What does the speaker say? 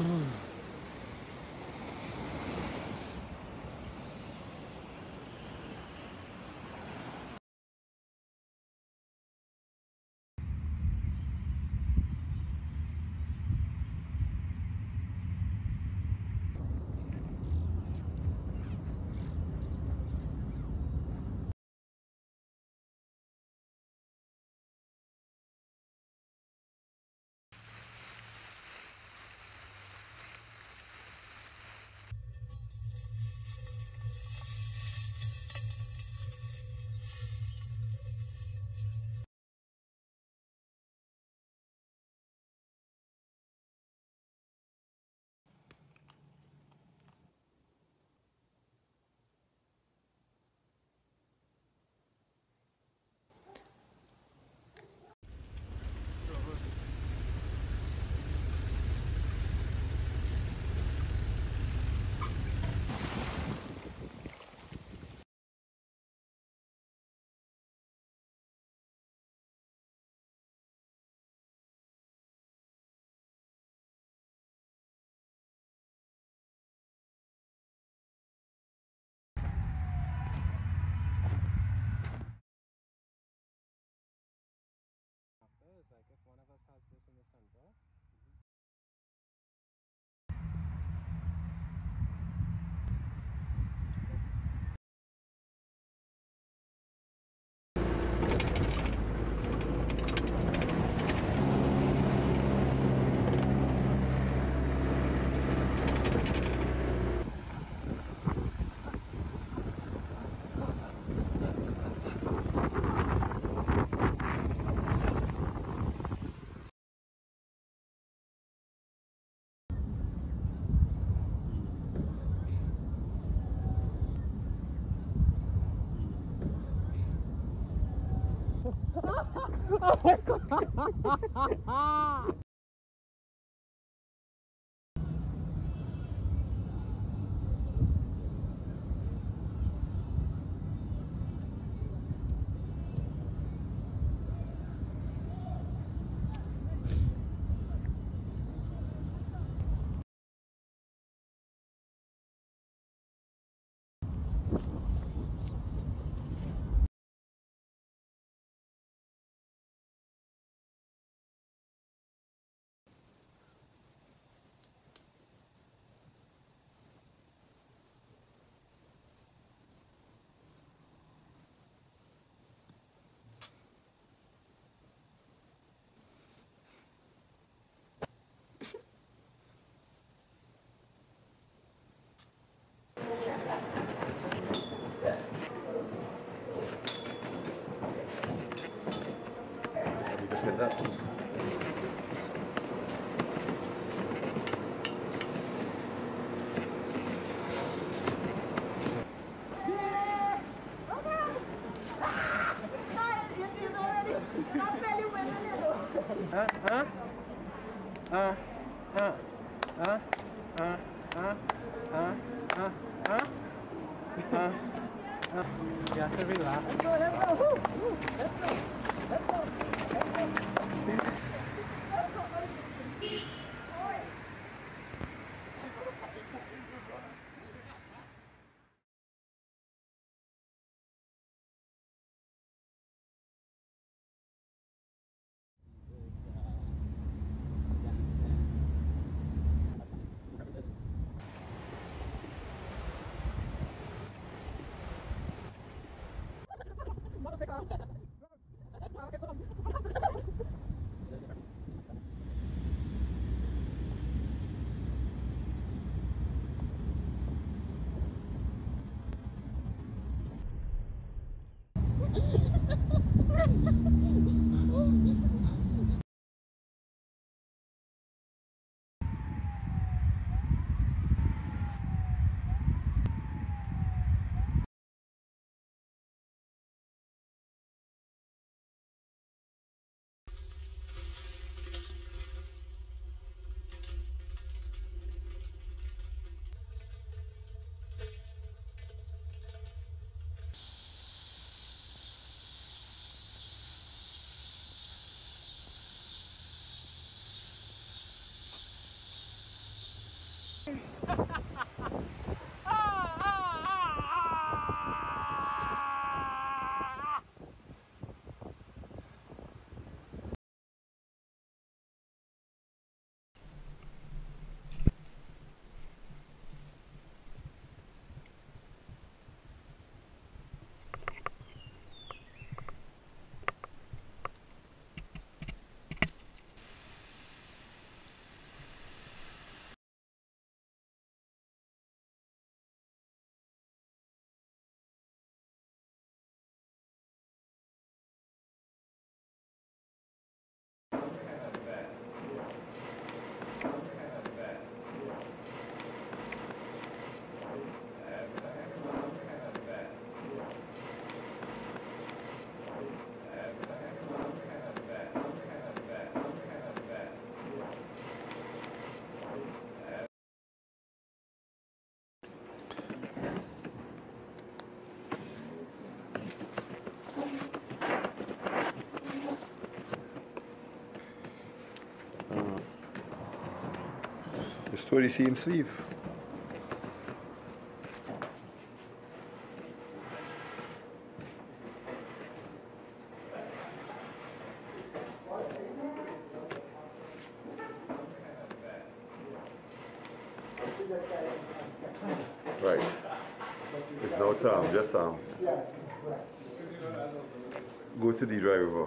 Mm. ハハハハハ! Atropelei o ah, ah, ah, ah, ah, ah, ah, ah, ah, ah, ah, ah, ah, Já ah, ah, ah, ah, ah, ah see him sleeve. Right. It's no time, just um. Go to the driver.